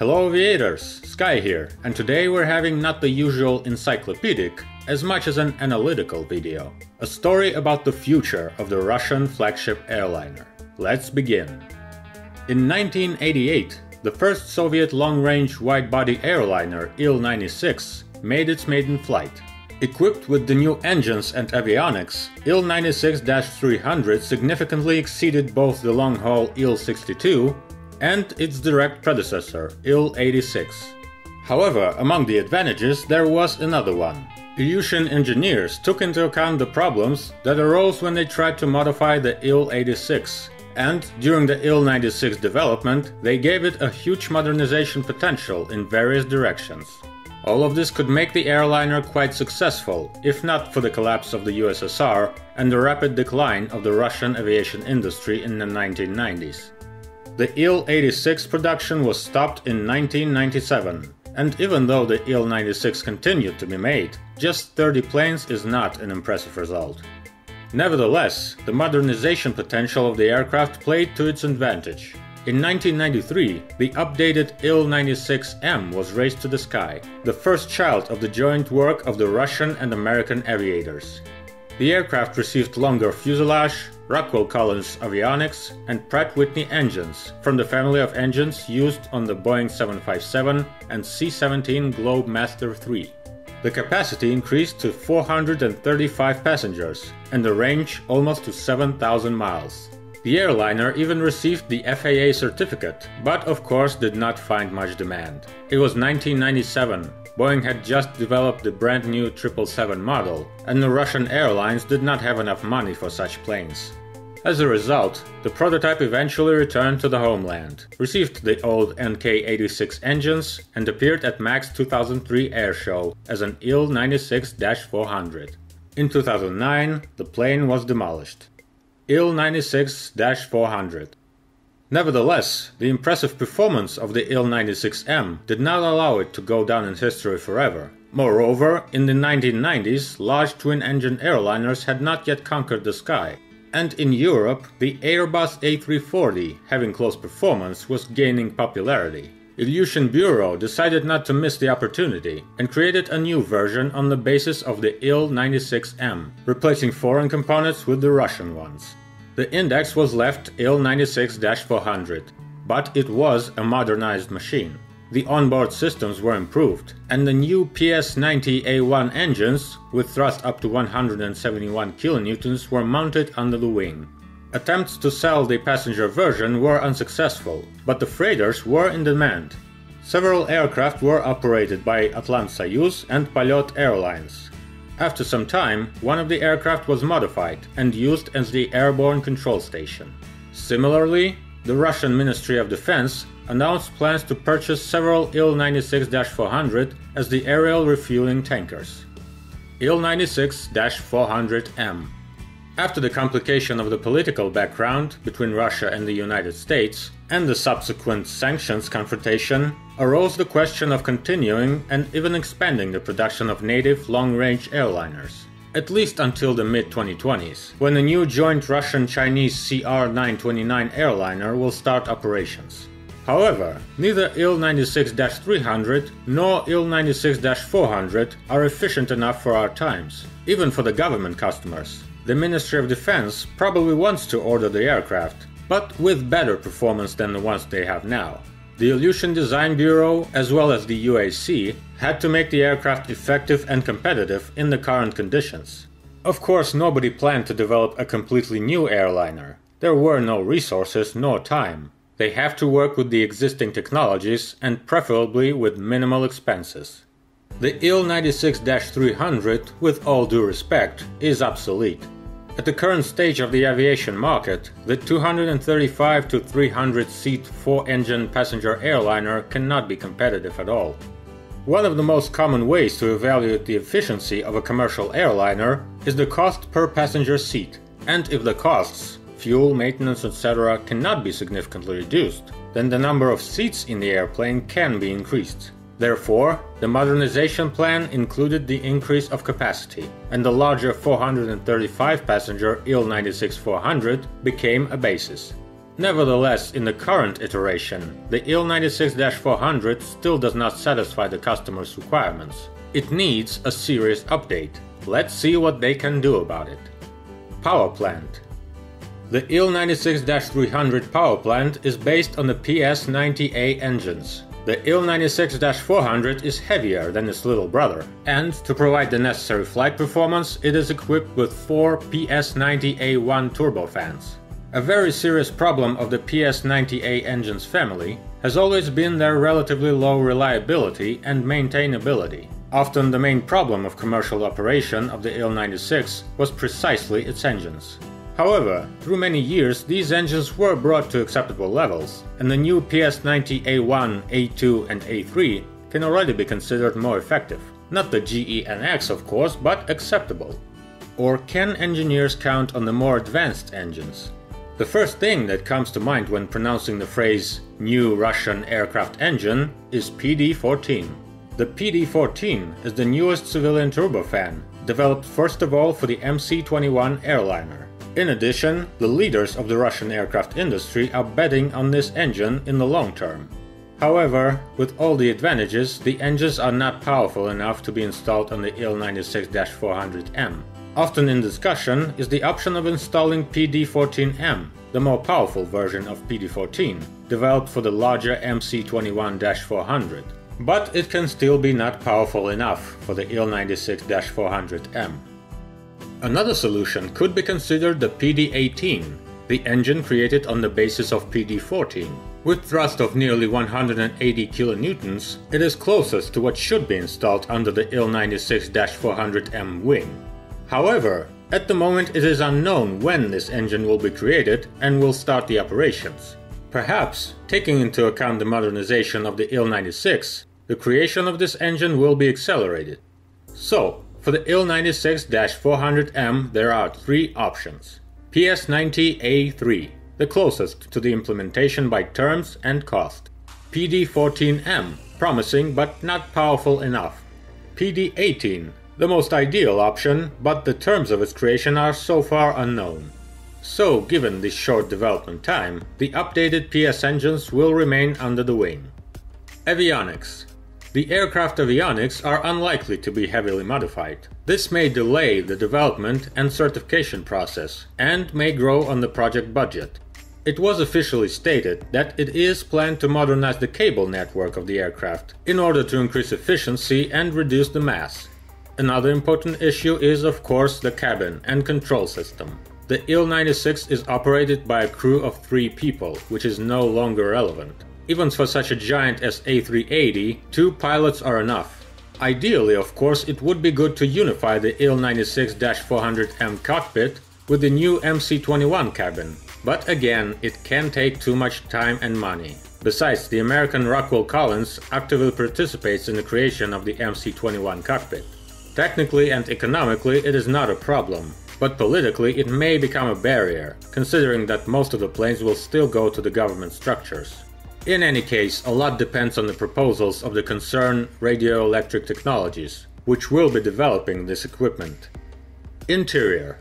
Hello aviators, Sky here, and today we're having not the usual encyclopedic, as much as an analytical video. A story about the future of the Russian flagship airliner. Let's begin. In 1988, the first Soviet long-range wide-body airliner Il-96 made its maiden flight. Equipped with the new engines and avionics, Il-96-300 significantly exceeded both the long-haul Il-62 and its direct predecessor, Il-86. However, among the advantages there was another one. Ilyushin engineers took into account the problems that arose when they tried to modify the Il-86, and during the Il-96 development, they gave it a huge modernization potential in various directions. All of this could make the airliner quite successful, if not for the collapse of the USSR and the rapid decline of the Russian aviation industry in the 1990s. The Il-86 production was stopped in 1997, and even though the Il-96 continued to be made, just 30 planes is not an impressive result. Nevertheless, the modernization potential of the aircraft played to its advantage. In 1993, the updated Il-96M was raised to the sky, the first child of the joint work of the Russian and American aviators. The aircraft received longer fuselage, Rockwell Collins avionics, and Pratt Whitney engines from the family of engines used on the Boeing 757 and C-17 Globemaster III. The capacity increased to 435 passengers and the range almost to 7,000 miles. The airliner even received the FAA certificate, but of course did not find much demand. It was 1997, Boeing had just developed the brand new 777 model, and the Russian airlines did not have enough money for such planes. As a result, the prototype eventually returned to the homeland, received the old NK86 engines, and appeared at MAKS 2003 airshow as an Il-96-400. In 2009, the plane was demolished. Il-96-400. Nevertheless, the impressive performance of the Il-96M did not allow it to go down in history forever. Moreover, in the 1990s, large twin-engine airliners had not yet conquered the sky, and in Europe, the Airbus A340, having close performance, was gaining popularity. Ilyushin Bureau decided not to miss the opportunity and created a new version on the basis of the Il-96M, replacing foreign components with the Russian ones. The index was left Il-96-400, but it was a modernized machine. The onboard systems were improved, and the new PS90A1 engines, with thrust up to 171 kN, were mounted under the wing. Attempts to sell the passenger version were unsuccessful, but the freighters were in demand. Several aircraft were operated by Atlant-Soyuz and Polyot Airlines, after some time, one of the aircraft was modified and used as the airborne control station. Similarly, the Russian Ministry of Defense announced plans to purchase several Il-96-400 as the aerial refueling tankers. Il-96-400M After the complication of the political background between Russia and the United States, and the subsequent sanctions confrontation, arose the question of continuing and even expanding the production of native long-range airliners. At least until the mid-2020s, when a new joint Russian-Chinese CR-929 airliner will start operations. However, neither Il-96-300 nor Il-96-400 are efficient enough for our times, even for the government customers. The Ministry of Defense probably wants to order the aircraft, but with better performance than the ones they have now. The Ilyushin Design Bureau, as well as the UAC, had to make the aircraft effective and competitive in the current conditions. Of course, nobody planned to develop a completely new airliner. There were no resources nor time. They have to work with the existing technologies and preferably with minimal expenses. The Il-96-300, with all due respect, is obsolete. At the current stage of the aviation market, the 235 to 300 seat 4 engine passenger airliner cannot be competitive at all. One of the most common ways to evaluate the efficiency of a commercial airliner is the cost per passenger seat, and if the costs, fuel, maintenance, etc., cannot be significantly reduced, then the number of seats in the airplane can be increased. Therefore, the modernization plan included the increase of capacity, and the larger 435 passenger Il-96-400 became a basis. Nevertheless, in the current iteration, the IL-96-400 still does not satisfy the customer's requirements. It needs a serious update. Let's see what they can do about it. Power plant. The IL-96-300 power plant is based on the PS-90A engines. The IL-96-400 is heavier than its little brother, and to provide the necessary flight performance, it is equipped with four PS-90A1 turbofans. A very serious problem of the PS-90A engines family has always been their relatively low reliability and maintainability. Often the main problem of commercial operation of the IL-96 was precisely its engines. However, through many years these engines were brought to acceptable levels, and the new PS90A1, A2 and A3 can already be considered more effective. Not the GEnx of course, but acceptable. Or can engineers count on the more advanced engines? The first thing that comes to mind when pronouncing the phrase new Russian aircraft engine is PD-14. The PD-14 is the newest civilian turbofan, developed first of all for the MC-21 airliner. In addition, the leaders of the Russian aircraft industry are betting on this engine in the long term. However, with all the advantages, the engines are not powerful enough to be installed on the Il-96-400M. Often in discussion is the option of installing PD-14M, the more powerful version of PD-14, developed for the larger MC-21-400. But it can still be not powerful enough for the Il-96-400M. Another solution could be considered the PD-18, the engine created on the basis of PD-14. With thrust of nearly 180 kilonewtons, it is closest to what should be installed under the Il-96-400M wing. However, at the moment it is unknown when this engine will be created and will start the operations. Perhaps, taking into account the modernization of the Il-96, the creation of this engine will be accelerated. So, for the IL-96-400M there are three options. PS90A3, the closest to the implementation by terms and cost. PD14M, promising but not powerful enough. PD18, the most ideal option, but the terms of its creation are so far unknown. So, given this short development time, the updated PS engines will remain under the wing. Avionics the aircraft avionics are unlikely to be heavily modified. This may delay the development and certification process, and may grow on the project budget. It was officially stated that it is planned to modernize the cable network of the aircraft in order to increase efficiency and reduce the mass. Another important issue is, of course, the cabin and control system. The Il-96 is operated by a crew of three people, which is no longer relevant. Even for such a giant as A380, two pilots are enough. Ideally, of course, it would be good to unify the Il-96-400M cockpit with the new MC-21 cabin, but again, it can take too much time and money. Besides, the American Rockwell Collins actively participates in the creation of the MC-21 cockpit. Technically and economically it is not a problem, but politically it may become a barrier, considering that most of the planes will still go to the government structures. In any case, a lot depends on the proposals of the Concern Radio-Electronic Technologies, which will be developing this equipment. Interior.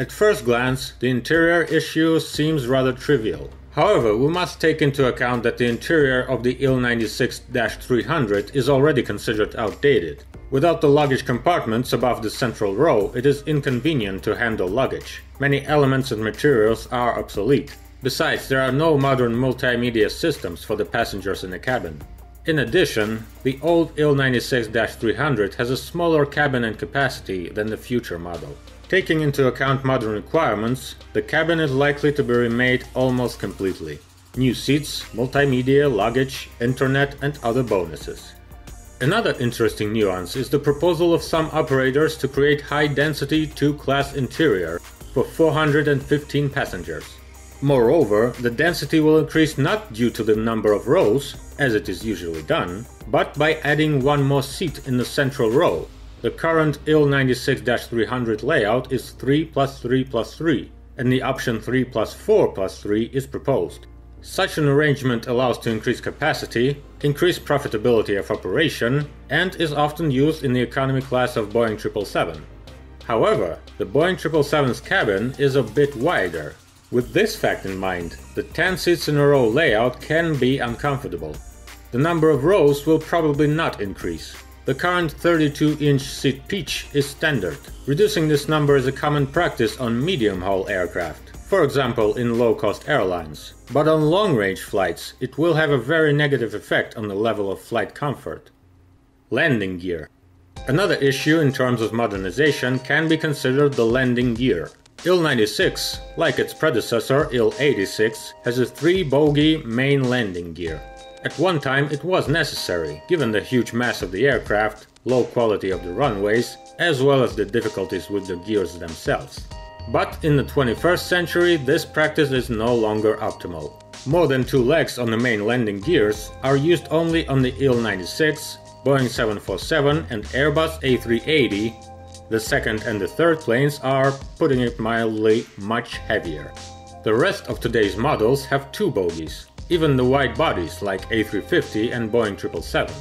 At first glance, the interior issue seems rather trivial. However, we must take into account that the interior of the Il-96-300 is already considered outdated. Without the luggage compartments above the central row, it is inconvenient to handle luggage. Many elements and materials are obsolete. Besides, there are no modern multimedia systems for the passengers in the cabin. In addition, the old Il-96-300 has a smaller cabin and capacity than the future model. Taking into account modern requirements, the cabin is likely to be remade almost completely. New seats, multimedia, luggage, internet and other bonuses. Another interesting nuance is the proposal of some operators to create high-density two-class interior for 415 passengers. Moreover, the density will increase not due to the number of rows, as it is usually done, but by adding one more seat in the central row. The current IL-96-300 layout is 3 plus 3 plus 3, and the option 3 plus 4 plus 3 is proposed. Such an arrangement allows to increase capacity, increase profitability of operation, and is often used in the economy class of Boeing 777. However, the Boeing 777's cabin is a bit wider, With this fact in mind, the 10 seats in a row layout can be uncomfortable. The number of rows will probably not increase. The current 32-inch seat pitch is standard. Reducing this number is a common practice on medium-haul aircraft for example in low-cost airlines. But on long-range flights, it will have a very negative effect on the level of flight comfort. Landing gear. Another issue in terms of modernization can be considered the landing gear. IL-96, like its predecessor IL-86, has a three-bogie main landing gear. At one time it was necessary, given the huge mass of the aircraft, low quality of the runways, as well as the difficulties with the gears themselves. But in the 21st century, this practice is no longer optimal. More than two legs on the main landing gears are used only on the IL-96, Boeing 747 and Airbus A380. The second and the third planes are, putting it mildly, much heavier. The rest of today's models have two bogies, even the wide bodies like A350 and Boeing 777.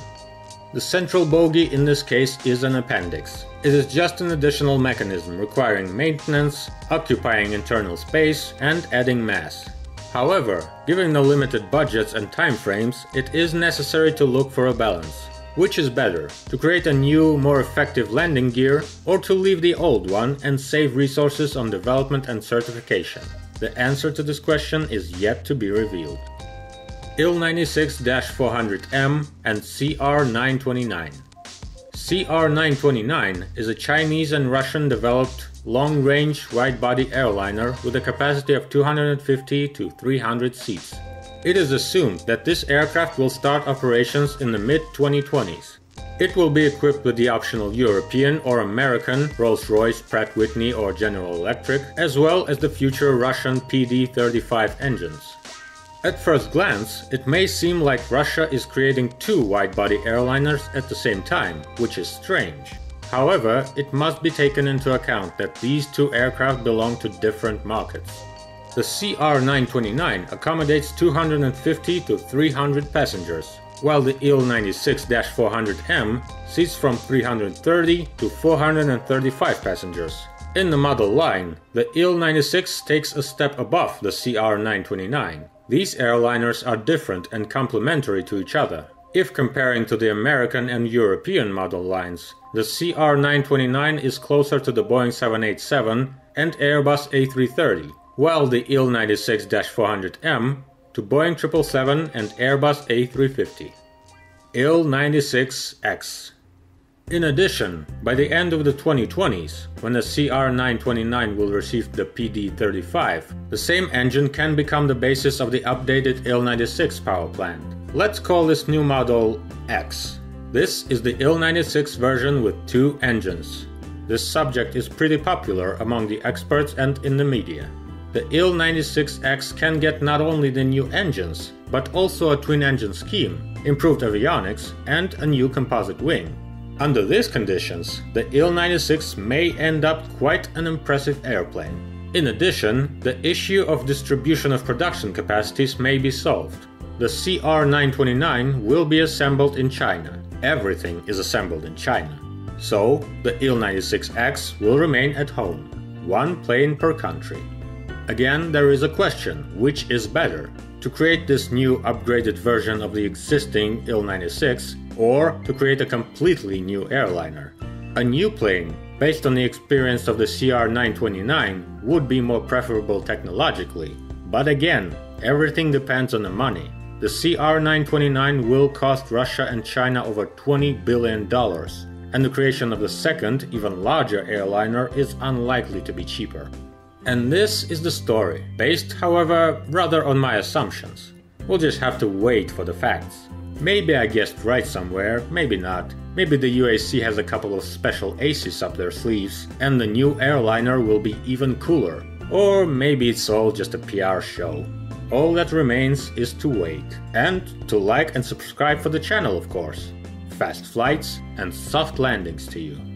The central bogie in this case is an appendix. It is just an additional mechanism requiring maintenance, occupying internal space, and adding mass. However, given the limited budgets and timeframes, it is necessary to look for a balance. Which is better, to create a new, more effective landing gear, or to leave the old one and save resources on development and certification? The answer to this question is yet to be revealed. IL-96-400M and CR-929. CR-929 is a Chinese and Russian developed long-range wide-body airliner with a capacity of 250 to 300 seats. It is assumed that this aircraft will start operations in the mid-2020s. It will be equipped with the optional European or American Rolls-Royce, Pratt Whitney or General Electric, as well as the future Russian PD-35 engines. At first glance, it may seem like Russia is creating two wide-body airliners at the same time, which is strange. However, it must be taken into account that these two aircraft belong to different markets. The CR929 accommodates 250 to 300 passengers, while the IL-96-400M seats from 330 to 435 passengers. In the model line, the IL-96 takes a step above the CR929. These airliners are different and complementary to each other. If comparing to the American and European model lines, the CR929 is closer to the Boeing 787 and Airbus A330, while the IL-96-400M to Boeing 777 and Airbus A350. IL-96X in addition, by the end of the 2020s, when the CR929 will receive the PD35, the same engine can become the basis of the updated IL-96 power plant. Let's call this new model X. This is the IL-96 version with two engines. This subject is pretty popular among the experts and in the media. The IL-96X can get not only the new engines, but also a twin-engine scheme, improved avionics, and a new composite wing. Under these conditions, the IL-96 may end up quite an impressive airplane. In addition, the issue of distribution of production capacities may be solved. The CR929 will be assembled in China. Everything is assembled in China. So, the IL-96X will remain at home. One plane per country. Again, there is a question, which is better? To create this new upgraded version of the existing IL-96 or to create a completely new airliner. A new plane, based on the experience of the CR929, would be more preferable technologically. But again, everything depends on the money. The CR929 will cost Russia and China over $20 billion, and the creation of the second, even larger airliner is unlikely to be cheaper. And this is the story, based, however, rather on my assumptions. We'll just have to wait for the facts. Maybe I guessed right somewhere, maybe not. Maybe the UAC has a couple of special aces up their sleeves, and the new airliner will be even cooler. Or maybe it's all just a PR show. All that remains is to wait. And to like and subscribe for the channel, of course. Fast flights and soft landings to you.